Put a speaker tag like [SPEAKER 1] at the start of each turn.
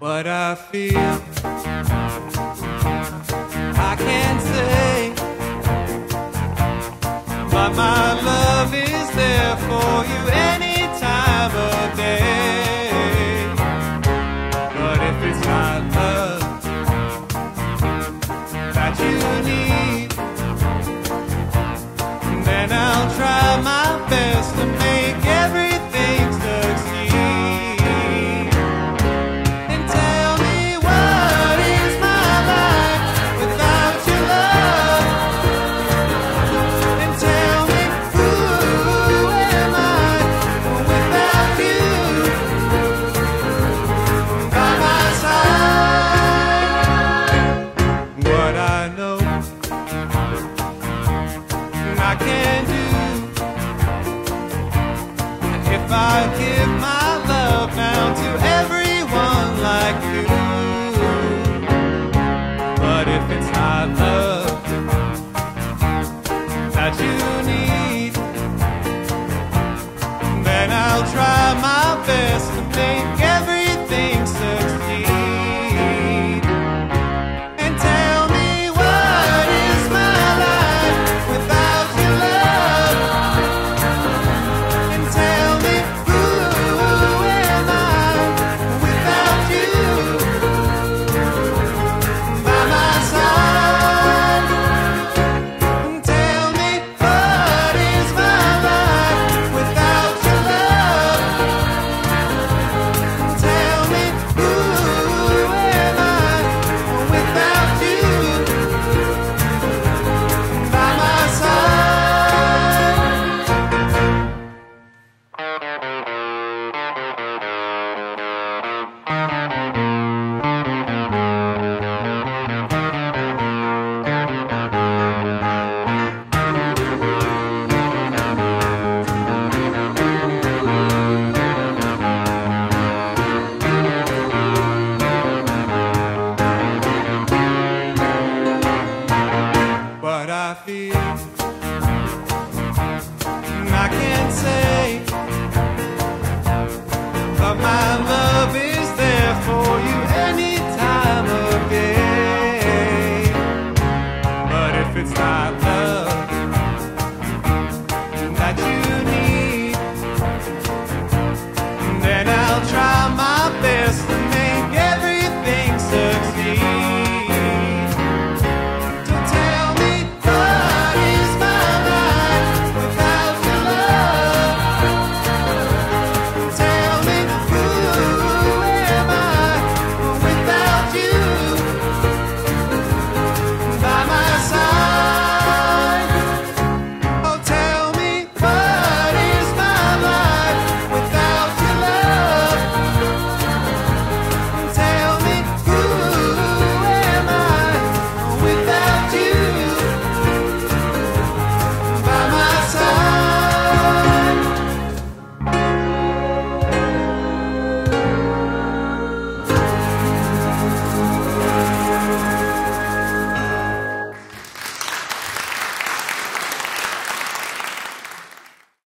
[SPEAKER 1] What I feel, I can't say. But my love is there for you any time of day. But if it's not love that you need, then I'll try my best I give my love now to everyone like you. But if it's not love that you need, then I'll try my best for you